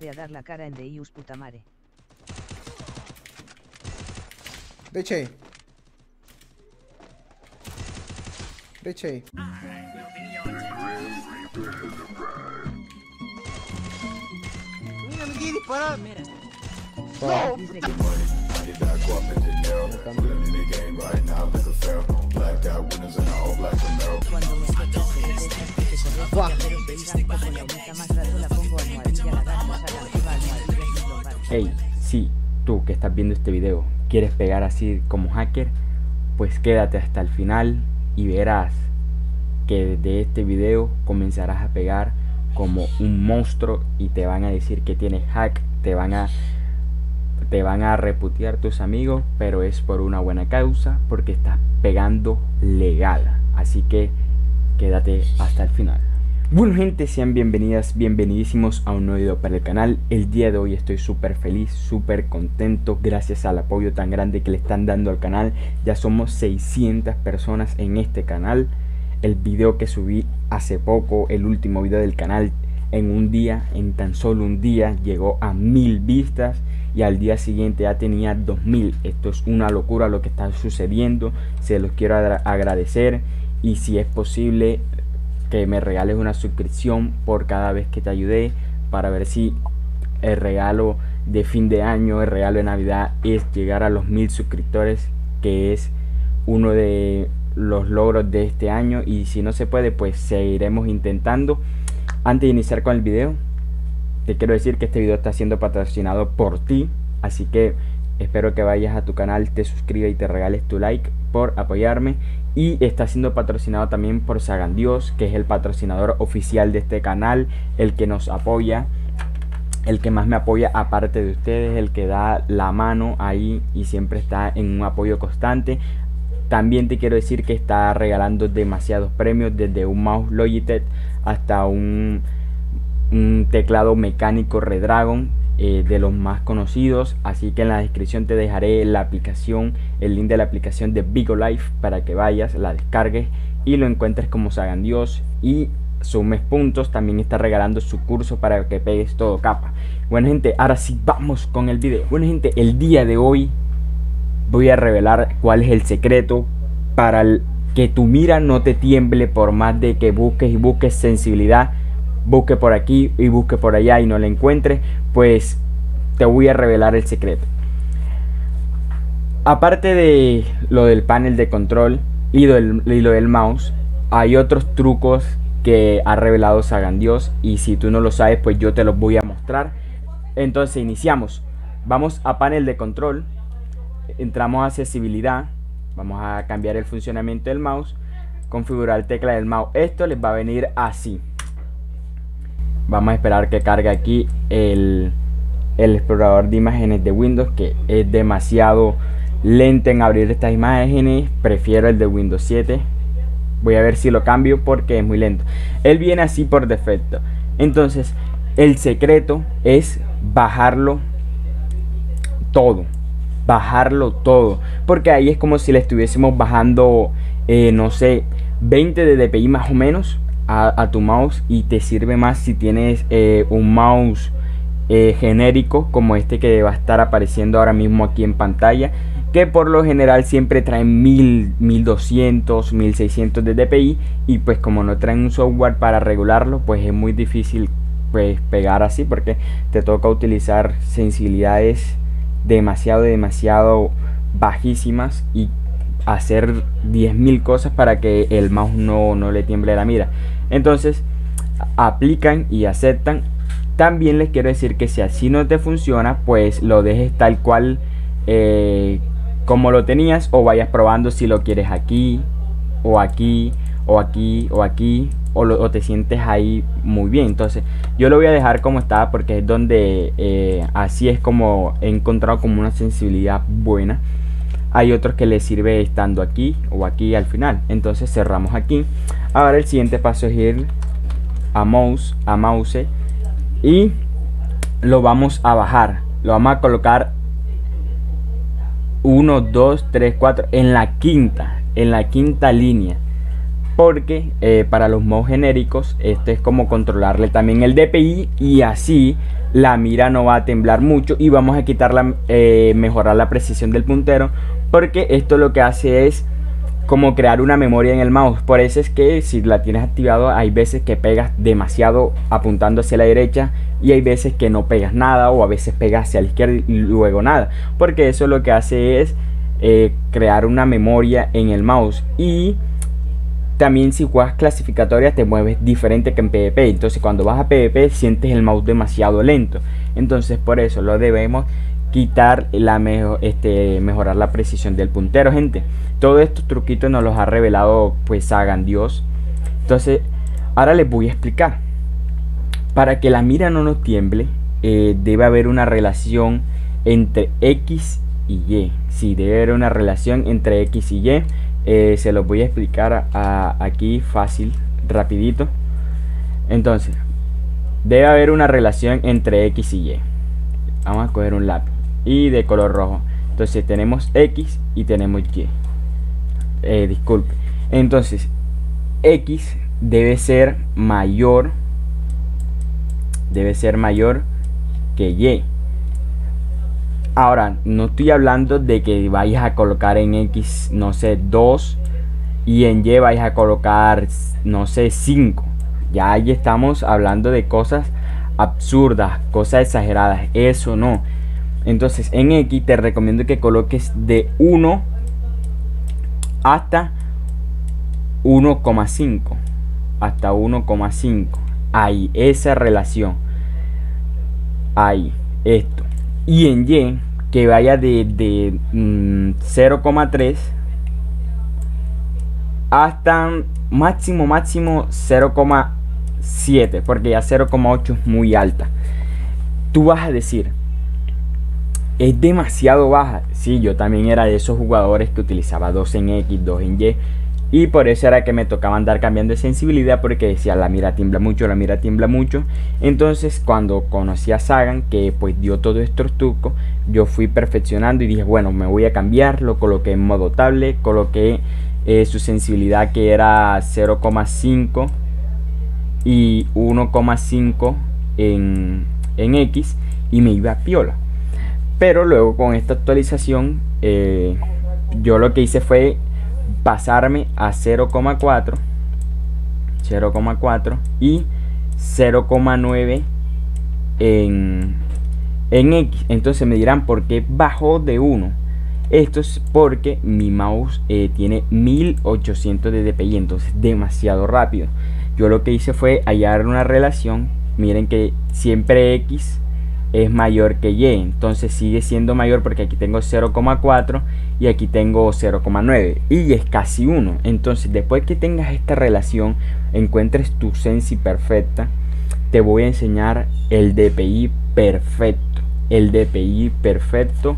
Voy a dar la cara en Deus puta mare. Beche. Beche. Mira, me quiere disparar. Wow. Dice que cuando me estás viendo este video, ¿quieres pegar así como hacker? Pues quédate hasta el final y verás que desde este video comenzarás a pegar como un monstruo y te van a decir que tienes hack, te van a te van a reputear tus amigos, pero es por una buena causa, porque estás pegando legal. Así que quédate hasta el final. Bueno gente, sean bienvenidas, bienvenidísimos a un nuevo video para el canal. El día de hoy estoy súper feliz, súper contento gracias al apoyo tan grande que le están dando al canal. Ya somos 600 personas en este canal. El video que subí hace poco, el último video del canal, en un día, en tan solo un día, llegó a mil vistas y al día siguiente ya tenía 2000. Esto es una locura lo que está sucediendo. Se los quiero agra- agradecer y si es posible que me regales una suscripción por cada vez que te ayudé para ver si el regalo de fin de año, el regalo de Navidad es llegar a los mil suscriptores, que es uno de los logros de este año y si no se puede pues seguiremos intentando. Antes de iniciar con el video, te quiero decir que este video está siendo patrocinado por ti, así que espero que vayas a tu canal, te suscribas y te regales tu like por apoyarme. Y está siendo patrocinado también por Sagan Dios, que es el patrocinador oficial de este canal, el que nos apoya, el que más me apoya aparte de ustedes, el que da la mano ahí y siempre está en un apoyo constante. También te quiero decir que está regalando demasiados premios, desde un mouse Logitech hasta un, un teclado mecánico Redragon, eh, de los más conocidos. Así que en la descripción te dejaré la aplicación, el link de la aplicación de Vigo Life para que vayas, la descargues y lo encuentres como Sagan Dios y sumes puntos. También está regalando su curso para que pegues todo capa. Bueno gente, ahora sí vamos con el video. Bueno gente, el día de hoy voy a revelar cuál es el secreto para que tu mira no te tiemble por más de que busques y busques sensibilidad, busque por aquí y busque por allá y no la encuentres, pues te voy a revelar el secreto. Aparte de lo del panel de control y y lo del mouse, hay otros trucos que ha revelado Sagan Dios y si tú no lo sabes, pues yo te los voy a mostrar. Entonces iniciamos. Vamos a panel de control entramos a accesibilidad, vamos a cambiar el funcionamiento del mouse, configurar tecla del mouse. Esto les va a venir así. Vamos a esperar que cargue aquí el, explorador de imágenes de Windows, que es demasiado lento en abrir estas imágenes. Prefiero el de Windows 7. Voy a ver si lo cambio porque es muy lento. Él viene así por defecto. Entonces, el secreto es bajarlo todo bajarlo todo. Porque ahí es como si le estuviésemos bajando, eh, no sé, 20 de DPI más o menos a, tu mouse. Y te sirve más si tienes eh, un mouse eh, genérico como este que va a estar apareciendo ahora mismo aquí en pantalla. Que por lo general siempre traen 1000, 1200, 1600 de DPI. Y pues como no traen un software para regularlo, pues es muy difícil pues pegar así. Porque te toca utilizar sensibilidades demasiado, demasiado bajísimas y hacer 10.000 cosas para que el mouse no, no le tiemble la mira. Entonces, aplican y aceptan. También les quiero decir que si así no te funciona, pues lo dejes tal cual eh, como lo tenías o vayas probando si lo quieres aquí o aquí o aquí o aquí o, lo- te sientes ahí muy bien. Entonces yo lo voy a dejar como está porque es donde eh, así es como he encontrado como una sensibilidad buena. Hay otros que les sirve estando aquí o aquí al final. Entonces cerramos aquí. Ahora el siguiente paso es ir a mouse, a mouse y lo vamos a bajar. Lo vamos a colocar 1, 2, 3, 4 en la quinta, en la quinta línea. porque eh, para los modos genéricos esto es como controlarle también el DPI y así la mira no va a temblar mucho y vamos a quitar la, eh, mejorar la precisión del puntero porque esto lo que hace es como crear una memoria en el mouse por eso es que si la tienes activado hay veces que pegas demasiado apuntando hacia la derecha y hay veces que no pegas nada o a veces pegas hacia la izquierda y luego nada porque eso lo que hace es eh, crear una memoria en el mouse y también si juegas clasificatorias te mueves diferente que en PvP. Entonces cuando vas a PvP sientes el mouse demasiado lento. Entonces por eso lo debemos quitar la mejor, este, mejorar la precisión del puntero, gente. Todos estos truquitos nos los ha revelado pues Hagan Dios. Entonces ahora les voy a explicar. Para que la mira no nos tiemble, eh, debe haber una relación entre X y Y. Sí, debe haber una relación entre X y Y eh, se los voy a explicar aquí fácil, rapidito. Entonces, debe haber una relación entre X y Y. Vamos a coger un lápiz y de color rojo. Entonces tenemos X y tenemos Y. Eh, disculpe. Entonces, X debe ser mayor. Debe ser mayor que Y. Ahora, no estoy hablando de que vayas a colocar en X, no sé, 2 y en Y vayas a colocar, no sé, 5. Ya ahí estamos hablando de cosas absurdas, cosas exageradas. Eso no. Entonces, en X te recomiendo que coloques de 1 hasta 1,5. Hasta 1,5. Ahí, esa relación. Ahí, esto y en Y que vaya de, 0,3 mm, hasta máximo máximo 0,7 porque ya 0,8 es muy alta tú vas a decir es demasiado baja si yo también era de esos jugadores que utilizaba 2 en X 2 en Y y por eso era que me tocaba andar cambiando de sensibilidad porque decía la mira tiembla mucho, la mira tiembla mucho. Entonces cuando conocí a Sagan que pues dio todos estos trucos, yo fui perfeccionando y dije bueno me voy a cambiar, lo coloqué en modo tablet, coloqué eh, su sensibilidad que era 0,5 y 1,5 en, en X y me iba a piola. Pero luego con esta actualización eh, yo lo que hice fue pasarme a 0,4 0,4 y 0,9 en, en X. Entonces me dirán por qué bajó de 1 esto es porque mi mouse eh, tiene 1800 de dpi entonces demasiado rápido. Yo lo que hice fue hallar una relación. Miren que siempre X es mayor que Y. Entonces sigue siendo mayor porque aquí tengo 0,4 y aquí tengo 0,9. Y es casi 1. Entonces después que tengas esta relación, encuentres tu sensi perfecta, te voy a enseñar el DPI perfecto. El DPI perfecto.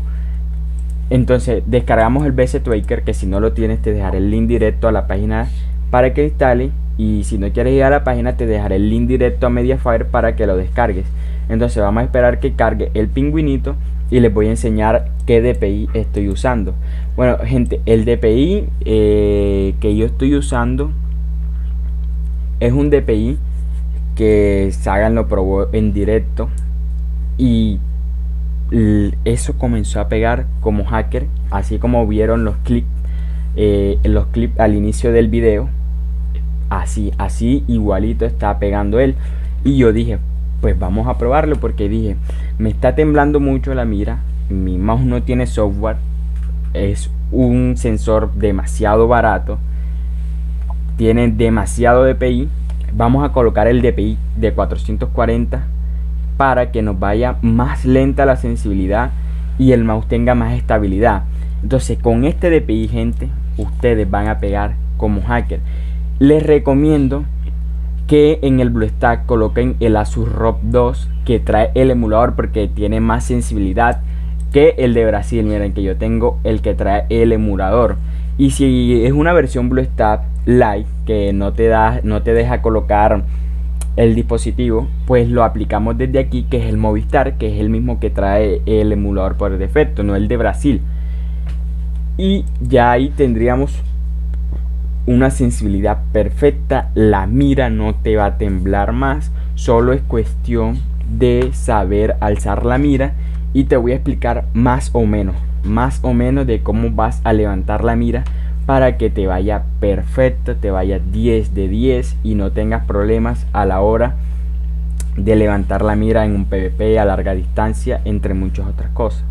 Entonces descargamos el BC Tracker que si no lo tienes te dejaré el link directo a la página para que instale. Y si no quieres ir a la página te dejaré el link directo a Mediafire para que lo descargues. Entonces vamos a esperar que cargue el pingüinito y les voy a enseñar qué DPI estoy usando. Bueno, gente, el DPI eh, que yo estoy usando es un DPI que Sagan lo probó en directo y eso comenzó a pegar como hacker, así como vieron los clips, eh, los clips al inicio del video, así, así igualito está pegando él. Y yo dije, pues vamos a probarlo porque dije, me está temblando mucho la mira, mi mouse no tiene software, es un sensor demasiado barato, tiene demasiado DPI, vamos a colocar el DPI de 440 para que nos vaya más lenta la sensibilidad y el mouse tenga más estabilidad. Entonces con este DPI gente, ustedes van a pegar como hacker. Les recomiendo que en el BlueStack coloquen el Asus ROG 2 que trae el emulador porque tiene más sensibilidad que el de Brasil. Miren que yo tengo el que trae el emulador. Y si es una versión BlueStack Lite que no te da, no te deja colocar el dispositivo, pues lo aplicamos desde aquí, que es el Movistar, que es el mismo que trae el emulador por defecto, no el de Brasil. Y ya ahí tendríamos una sensibilidad perfecta, la mira no te va a temblar más, solo es cuestión de saber alzar la mira y te voy a explicar más o menos, más o menos de cómo vas a levantar la mira para que te vaya perfecto, te vaya 10 de 10 y no tengas problemas a la hora de levantar la mira en un PvP a larga distancia, entre muchas otras cosas.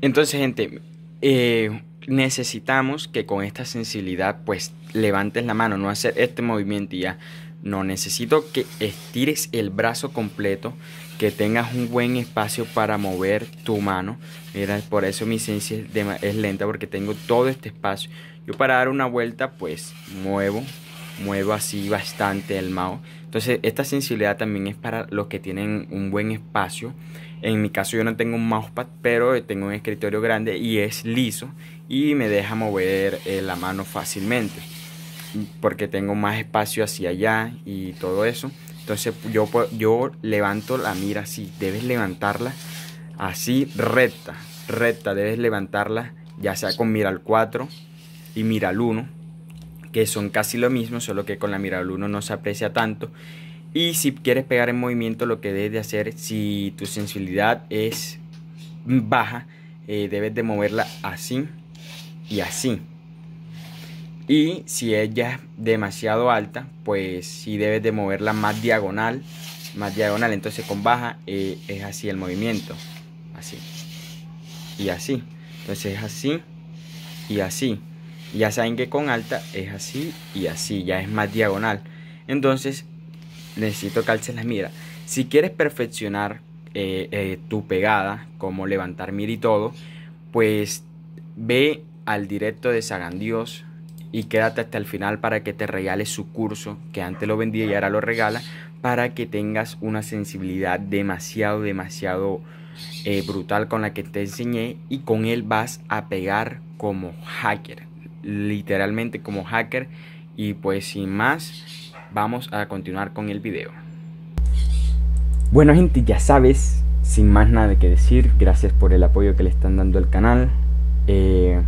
Entonces, gente, eh, necesitamos que con esta sensibilidad, pues levantes la mano, no hacer este movimiento y ya. No, necesito que estires el brazo completo, que tengas un buen espacio para mover tu mano. Mira, por eso mi sensi es, lenta, porque tengo todo este espacio. Yo para dar una vuelta, pues muevo, muevo así bastante el mouse. Entonces, esta sensibilidad también es para los que tienen un buen espacio. En mi caso yo no tengo un mousepad, pero tengo un escritorio grande y es liso y me deja mover eh, la mano fácilmente porque tengo más espacio hacia allá y todo eso. Entonces yo, yo levanto la mira así, debes levantarla así recta, recta, debes levantarla ya sea con mira al 4 y mira al 1, que son casi lo mismo, solo que con la mira al 1 no se aprecia tanto. Y si quieres pegar en movimiento, lo que debes de hacer, si tu sensibilidad es baja, eh, debes de moverla así y así. Y si ella es demasiado alta, pues si debes de moverla más diagonal, más diagonal. Entonces con baja eh, es así el movimiento, así y así. Entonces es así y así. Ya saben que con alta es así y así, ya es más diagonal. Entonces necesito que alces la mira. Si quieres perfeccionar eh, eh, tu pegada, como levantar mira y todo, pues ve al directo de Sagandios y quédate hasta el final para que te regale su curso, que antes lo vendía y ahora lo regala, para que tengas una sensibilidad demasiado, demasiado eh, brutal con la que te enseñé y con él vas a pegar como hacker, literalmente como hacker. Y pues sin más, vamos a continuar con el video. Bueno gente, ya sabes, sin más nada que decir, gracias por el apoyo que le están dando al canal. Eh,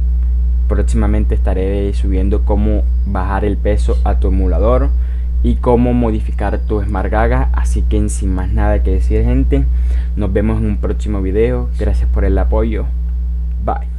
próximamente estaré subiendo cómo bajar el peso a tu emulador y cómo modificar tu Smart Gaga. Así que sin más nada que decir gente, nos vemos en un próximo video. Gracias por el apoyo. Bye.